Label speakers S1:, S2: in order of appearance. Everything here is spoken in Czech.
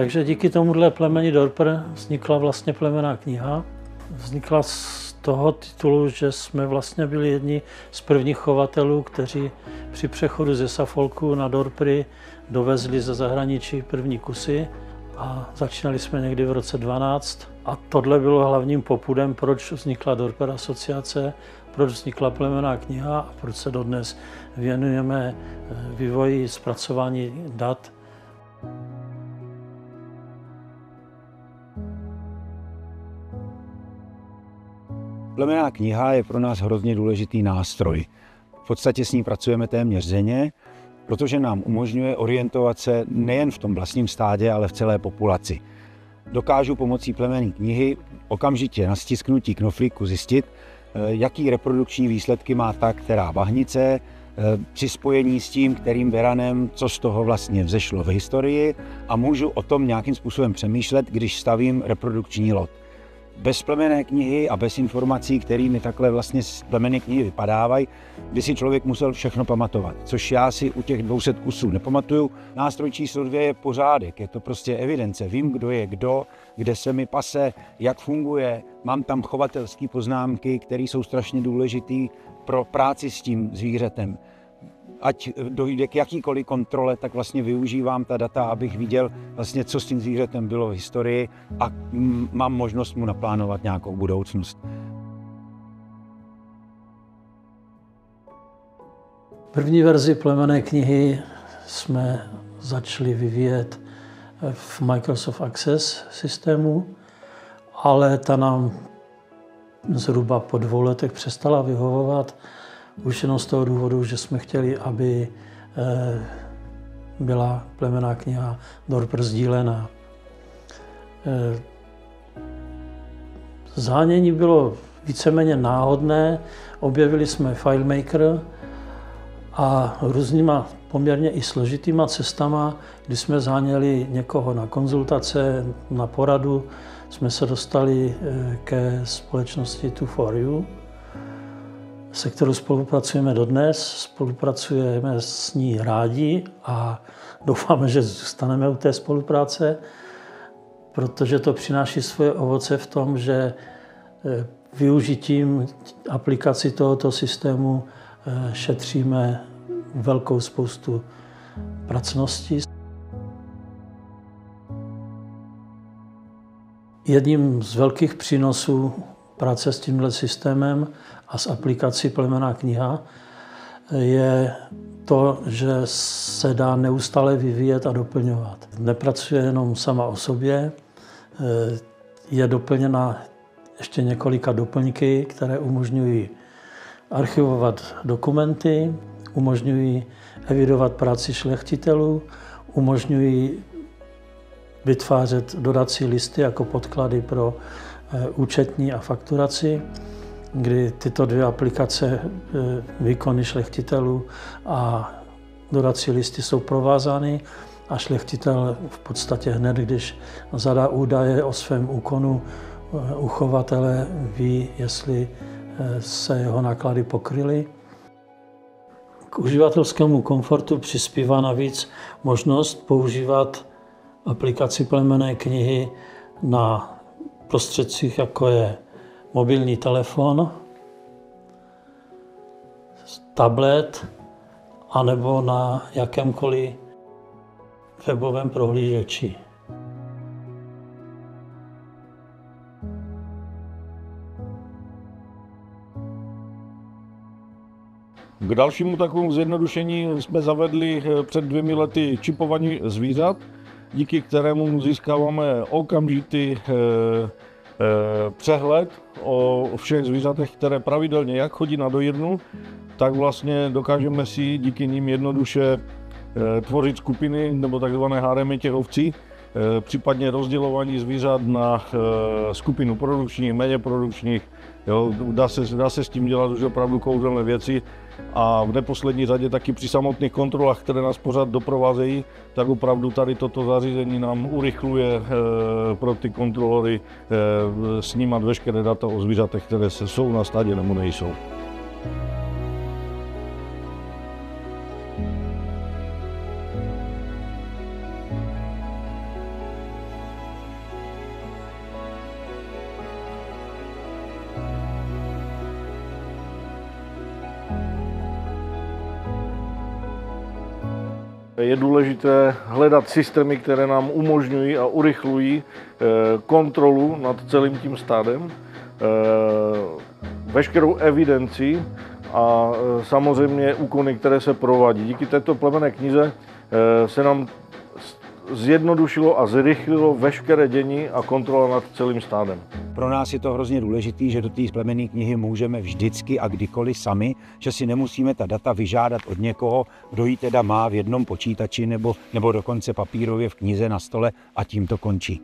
S1: Takže díky tomuhle plemeni Dorper vznikla vlastně plemená kniha. Vznikla z toho titulu, že jsme vlastně byli jedni z prvních chovatelů, kteří při přechodu ze Safolku na Dorpry dovezli ze zahraničí první kusy a začínali jsme někdy v roce 12. A tohle bylo hlavním popudem, proč vznikla Dorper asociace, proč vznikla plemená kniha a proč se dodnes věnujeme eh, vývoji zpracování dat
S2: Plemená kniha je pro nás hrozně důležitý nástroj. V podstatě s ní pracujeme téměř denně, protože nám umožňuje orientovat se nejen v tom vlastním stádě, ale v celé populaci. Dokážu pomocí plemené knihy okamžitě na stisknutí knoflíku zjistit, eh, jaký reprodukční výsledky má ta která bahnice, eh, při spojení s tím, kterým beranem, co z toho vlastně vzešlo v historii a můžu o tom nějakým způsobem přemýšlet, když stavím reprodukční lot bez plemené knihy a bez informací, kterými takhle vlastně z plemené knihy vypadávají, by si člověk musel všechno pamatovat, což já si u těch 200 kusů nepamatuju. Nástroj číslo dvě je pořádek, je to prostě evidence. Vím, kdo je kdo, kde se mi pase, jak funguje. Mám tam chovatelské poznámky, které jsou strašně důležité pro práci s tím zvířetem ať dojde k jakýkoliv kontrole, tak vlastně využívám ta data, abych viděl vlastně, co s tím zvířetem bylo v historii a mám možnost mu naplánovat nějakou budoucnost.
S1: První verzi plemené knihy jsme začali vyvíjet v Microsoft Access systému, ale ta nám zhruba po dvou letech přestala vyhovovat už jenom z toho důvodu, že jsme chtěli, aby eh, byla plemená kniha Dorper sdílená. Eh, zánění bylo víceméně náhodné. Objevili jsme FileMaker a různýma poměrně i složitýma cestama, kdy jsme záněli někoho na konzultace, na poradu, jsme se dostali eh, ke společnosti 2 4 se kterou spolupracujeme dodnes. Spolupracujeme s ní rádi a doufáme, že zůstaneme u té spolupráce, protože to přináší svoje ovoce v tom, že eh, využitím aplikaci tohoto systému eh, šetříme velkou spoustu pracností. Jedním z velkých přínosů práce s tímhle systémem a s aplikací Plemená kniha je to, že se dá neustále vyvíjet a doplňovat. Nepracuje jenom sama o sobě, je doplněna ještě několika doplňky, které umožňují archivovat dokumenty, umožňují evidovat práci šlechtitelů, umožňují vytvářet dodací listy jako podklady pro eh, účetní a fakturaci kdy tyto dvě aplikace, e, výkony šlechtitelů a dodací listy jsou provázány a šlechtitel v podstatě hned, když zadá údaje o svém úkonu, e, uchovatele ví, jestli se jeho náklady pokryly. K uživatelskému komfortu přispívá navíc možnost používat aplikaci plemené knihy na prostředcích, jako je mobilní telefon, tablet, anebo na jakémkoliv webovém prohlížeči.
S3: K dalšímu takovému zjednodušení jsme zavedli před dvěmi lety čipovaní zvířat, díky kterému získáváme okamžitý eh, Eh, přehled o všech zvířatech, které pravidelně jak chodí na dojírnu, tak vlastně dokážeme si díky nim jednoduše eh, tvořit skupiny nebo takzvané haremy těch ovcí, případně rozdělování zvířat na skupinu produkčních, méně produkčních. Jo, dá, se, dá se s tím dělat už opravdu kouzelné věci a v neposlední řadě taky při samotných kontrolách, které nás pořád doprovázejí, tak opravdu tady toto zařízení nám urychluje e, pro ty kontrolory snímat veškeré data o zvířatech, které jsou na stádě nebo nejsou. Je důležité hledat systémy, které nám umožňují a urychlují eh, kontrolu nad celým tím stádem, eh, veškerou evidenci a eh, samozřejmě úkony, které se provádí. Díky této plemené knize se nám zjednodušilo a zrychlilo veškeré dění a kontrola nad celým stádem.
S2: Pro nás je to hrozně důležité, že do té plemenné knihy můžeme vždycky a kdykoliv sami, že si nemusíme ta data vyžádat od někoho, kdo ji teda má v jednom počítači nebo, nebo dokonce papírově v knize na stole a tím to končí.